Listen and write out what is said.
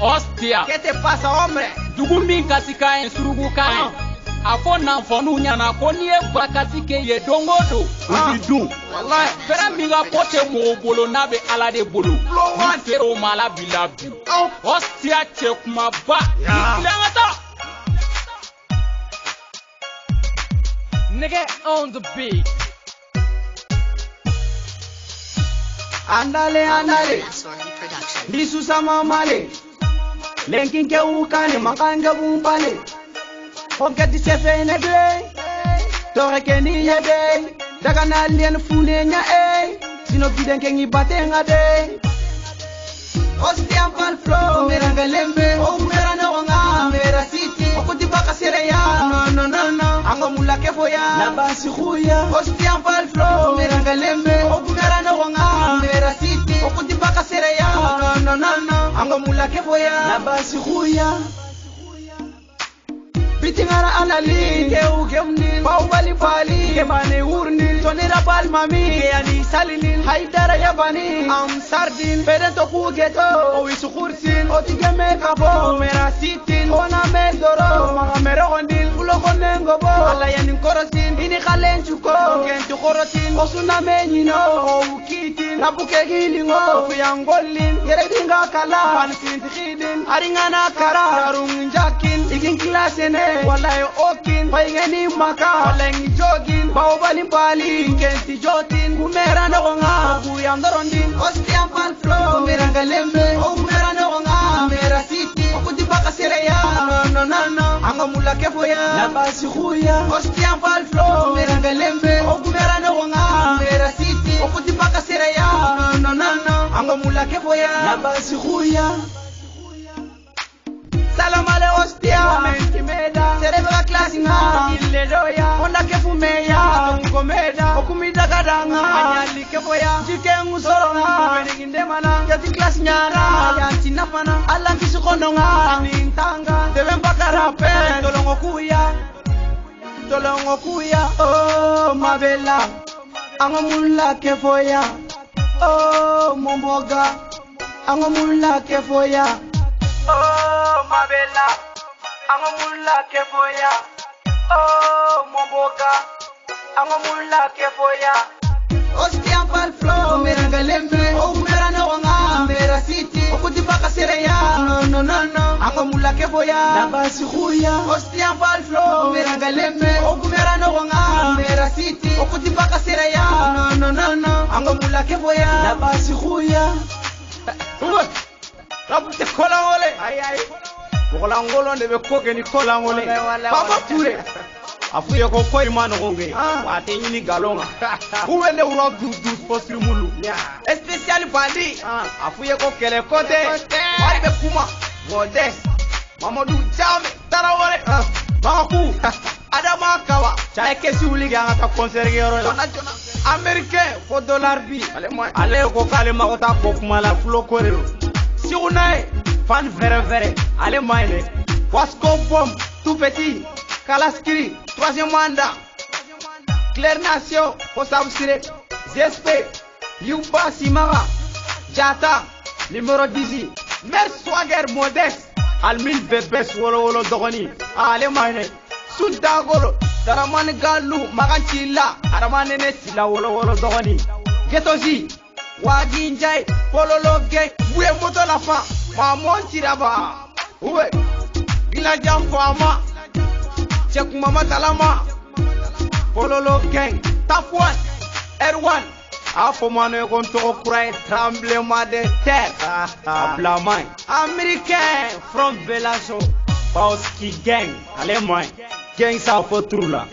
Hostia. ¿Qué te pasa, hombre? dugu min kasi ka ye surugukan ye a fɔ nanfɔnuw ɲɛna ko n'i ye bakasi kɛ ye don o don u bi dun Wallahi. fɛrɛ min ka ko tɛ mɔgɔw bolo n'a bɛ ala de bolo Lord. ni sera o ma ala b'i la bi Aw. hɔsiya cɛ kumaba Ya. ka taa Nigga on the beat. Andale, andale. Sorry Production. Lisu sama male. Lenkin ke ukane, makanga bumpale. Hokati sefe ne gre. Tore ke ni yede. Daga na lien fune nya e. Sino biden ke ngibate ngade. Ostiam pal flow, Anga mula ke foya. Na basi khuya. bitingara anali ke ukemnil baubali pali ke bane urnil tonira pal mami. Ke ani salinil haidara yabani am sardin beden to ku geto o wisu kursin o tige me kapo mera sitin ona me doro maga mere gondil ulo konengo bo ala yani korosin ini khalen chuko ken tu korosin o suna me nyino o ukitin rabuke gilingo kuyangolin yere dinga kala pan sin khidin aringana kara darung klasen wallahi okin faygeni maka walangi jogin bawbali mbali kenti jotin kumera nogonga okuyandorondin ostian palflo omeranga lembe okumera oh, nogonga mera siti okutibaka sereya nononano anga mula kefoya nabasi huya. ostian palflo omeranga lembe okumera oh, nogonga mera siti okutibaka sereya nononano anga mula kefoya nabasi huya. Salamale ostia klasi nga Ille doya Honda kefu meya Tungo meda Okumi daga danga Anyali kefo ya Jike ngusoro nga Beniginde mana. Yati klasi nyara Yanti nafana Alanti sukondo nga Nintanga Debe mpaka rape. Tolongo kuya. Tolongo kuya. Oh mabela. Ango mula kefo ya Oh momboga. Ango mula kefo ya Oh, Mabela, Ango mula foya. Oh, moboka. Ango mula que foya. Oh, Ostian pal flow, mira galembe. Oh, mira no wanga, mira city. Okuti paka sereya. No, no, no, no. Ango mula que foya. La basi huya. Ostian pal flow, mira galembe. Oh, mira no wanga, mira city. Okuti paka sereya. No, no, no, no. Ango mula que foya. La basi huya. Eh, Rapute kola wole. Ay, ay. mɔgɔlankolon de bɛ ko kɛ ni baba ture a f'u ye ko ko ma nɔgɔn kɛ wa a ɲini nkalon kan k'u bɛ ne wura du du mulu especially bandi a f'u ye ko kɛlɛ kɔtɛ wari bɛ kuma. Mɔdɛ mamadu jame. Tarawele bagaku adama kawa. A ye kɛsi wuli kɛ an ka taa kɔnsɛri kɛyɔrɔ la amɛrikɛn fɔ dolari bi. Ale ko k'ale mago t'a ko kuma la fulo ko de don segu n'a ye fan vrai vrai, allez maïne. Wasco Pom, tout petit, Kalaskiri, troisième mandat. Claire Nation, Osam Sire, ZSP, Yuba Simara, Jata, numéro 10, Mère Swagger Modeste, Almin Bebes Wolo Wolo Dogoni, allez maïne. Sultan Golo, Daramani Galou, Maganchila, Aramane Nesila Wolo Wolo Dogoni. Getozi, Wadi Njai, Pololo Gang, Bouye Moto la fin, Maman Tiraba, Oué, Gila Fama, Check Mama Talama, Pololo Gang, Tafuan, Erwan, Afo mano kon to kura tremblement de terre. Ablamai. Américain from Belaso. Bauski gang. Allez, moi. Gang trou là.